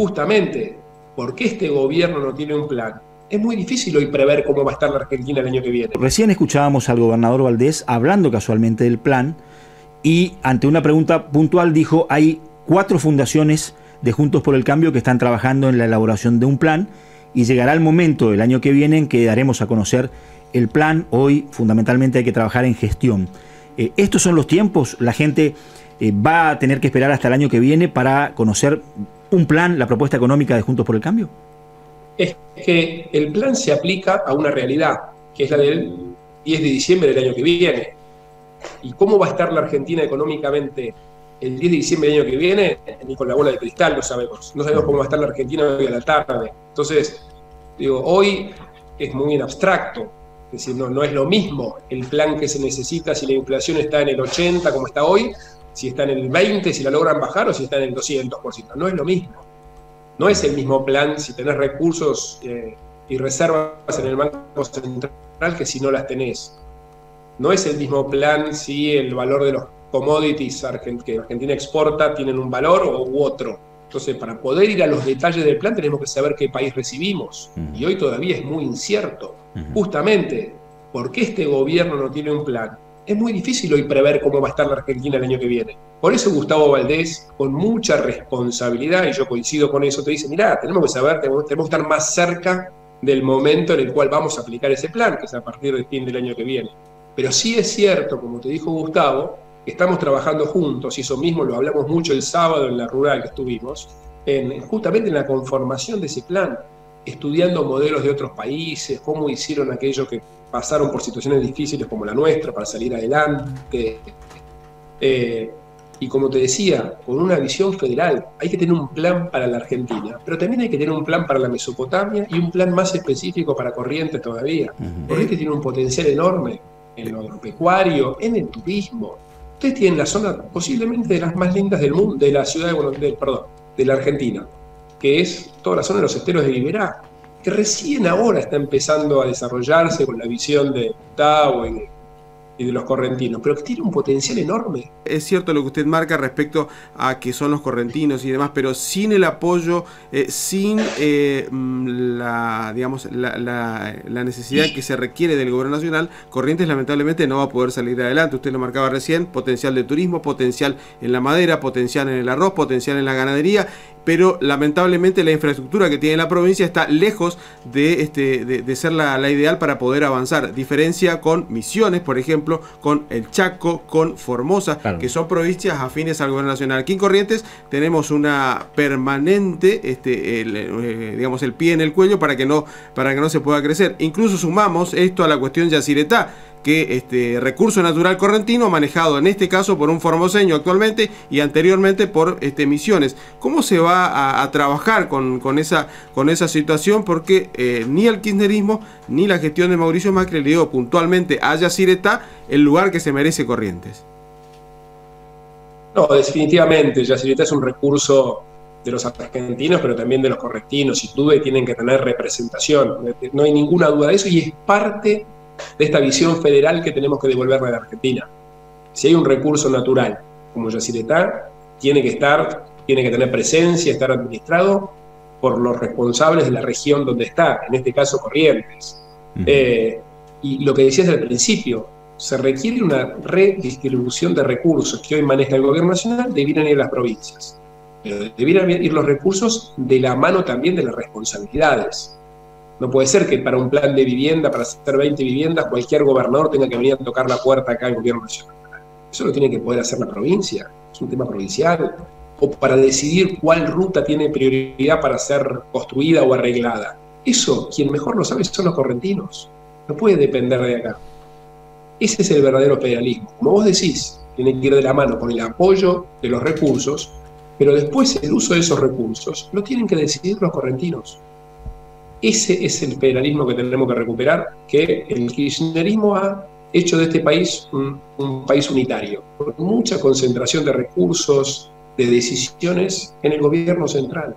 Justamente, porque este gobierno no tiene un plan? Es muy difícil hoy prever cómo va a estar la Argentina el año que viene. Recién escuchábamos al gobernador Valdés hablando casualmente del plan y ante una pregunta puntual dijo, hay cuatro fundaciones de Juntos por el Cambio que están trabajando en la elaboración de un plan y llegará el momento el año que viene en que daremos a conocer el plan. Hoy fundamentalmente hay que trabajar en gestión. Eh, estos son los tiempos, la gente eh, va a tener que esperar hasta el año que viene para conocer un plan, la propuesta económica de Juntos por el Cambio. Es que el plan se aplica a una realidad, que es la del 10 de diciembre del año que viene. ¿Y cómo va a estar la Argentina económicamente el 10 de diciembre del año que viene? Ni con la bola de cristal lo sabemos. No sabemos cómo va a estar la Argentina hoy a la tarde. Entonces, digo, hoy es muy en abstracto. Es decir, no, no es lo mismo el plan que se necesita si la inflación está en el 80 como está hoy, si está en el 20, si la logran bajar o si está en el 200%. No es lo mismo. No es el mismo plan si tenés recursos eh, y reservas en el Banco Central que si no las tenés. No es el mismo plan si el valor de los commodities que Argentina exporta tienen un valor u otro. Entonces, para poder ir a los detalles del plan tenemos que saber qué país recibimos. Y hoy todavía es muy incierto. Justamente porque este gobierno no tiene un plan, es muy difícil hoy prever cómo va a estar la Argentina el año que viene. Por eso Gustavo Valdés, con mucha responsabilidad, y yo coincido con eso, te dice, mirá, tenemos que saber, tenemos, que estar más cerca del momento en el cual vamos a aplicar ese plan, que es a partir del fin del año que viene. Pero sí es cierto, como te dijo Gustavo, que estamos trabajando juntos, y eso mismo lo hablamos mucho el sábado en la rural que estuvimos, en, justamente en la conformación de ese plan, estudiando modelos de otros países, cómo hicieron aquellos que pasaron por situaciones difíciles como la nuestra para salir adelante. Eh, y como te decía, con una visión federal, hay que tener un plan para la Argentina, pero también hay que tener un plan para la Mesopotamia y un plan más específico para Corrientes todavía. Corrientes tiene un potencial enorme en lo agropecuario, en el turismo. Ustedes tienen la zona posiblemente de las más lindas del mundo, de la ciudad de Buenos Aires, perdón, de la Argentina, que es toda la zona de los esteros de Liberá que recién ahora está empezando a desarrollarse con la visión de Gustavo y de los correntinos, pero que tiene un potencial enorme. Es cierto lo que usted marca respecto a que son los correntinos y demás, pero sin el apoyo, eh, sin eh, mm, la, digamos, la, necesidad que se requiere del gobierno nacional, Corrientes lamentablemente no va a poder salir adelante. Usted lo marcaba recién, potencial de turismo, potencial en la madera, potencial en el arroz, potencial en la ganadería pero lamentablemente la infraestructura que tiene la provincia está lejos de, este, de, ser la, ideal para poder avanzar. Diferencia con Misiones, por ejemplo, con El Chaco, con Formosa, que son provincias afines al gobierno nacional. Aquí en Corrientes tenemos una permanente, este, eh, digamos, el pie en el cuello para que, no, para que no se pueda crecer. Incluso sumamos esto a la cuestión yaciretá que este recurso natural correntino manejado en este caso por un formoseño actualmente y anteriormente por este, Misiones. ¿Cómo se va a, trabajar con, con, esa, con esa situación? Porque eh, ni el kirchnerismo ni la gestión de Mauricio Macri le dio puntualmente a Yacireta el lugar que se merece Corrientes. No, definitivamente, Yacireta es un recurso de los argentinos, pero también de los correntinos, y tuve tienen que tener representación. No hay ninguna duda de eso y es parte de esta visión federal que tenemos que devolverle a la Argentina. Si hay un recurso natural como Yacyretá, tiene que estar, tiene que tener presencia, estar administrado por los responsables de la región donde está, en este caso Corrientes. Eh, y lo que decías al principio, se requiere una redistribución de recursos que hoy maneja el gobierno nacional, debieran ir a las provincias. Pero debieran ir los recursos de la mano también de las responsabilidades. No puede ser que para un plan de vivienda, para hacer 20 viviendas, cualquier gobernador tenga que venir a tocar la puerta acá al gobierno nacional. Eso lo tiene que poder hacer la provincia, es un tema provincial. O para decidir cuál ruta tiene prioridad para ser construida o arreglada. Eso, quien mejor lo sabe son los correntinos. No puede depender de acá. Ese es el verdadero federalismo. Como vos decís, tiene que ir de la mano con el apoyo de los recursos, pero después el uso de esos recursos lo tienen que decidir los correntinos. Ese es el federalismo que tenemos que recuperar, que el kirchnerismo ha hecho de este país un, país unitario, con mucha concentración de recursos, de decisiones en el gobierno central.